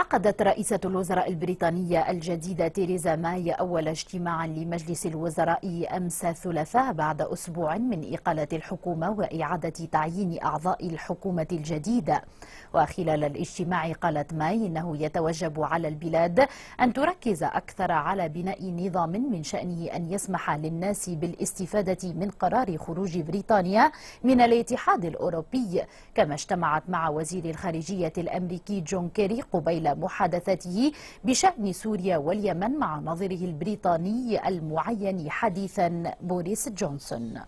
عقدت رئيسة الوزراء البريطانية الجديدة تيريزا ماي أول اجتماع لمجلس الوزراء أمس الثلاثاء بعد أسبوع من إقالة الحكومة وإعادة تعيين أعضاء الحكومة الجديدة. وخلال الاجتماع قالت ماي إنه يتوجب على البلاد أن تركز أكثر على بناء نظام من شأنه أن يسمح للناس بالاستفادة من قرار خروج بريطانيا من الاتحاد الأوروبي. كما اجتمعت مع وزير الخارجية الأمريكي جون كيري قبيل قبيل محادثته بشأن سوريا واليمن مع نظيره البريطاني المعين حديثا بوريس جونسون.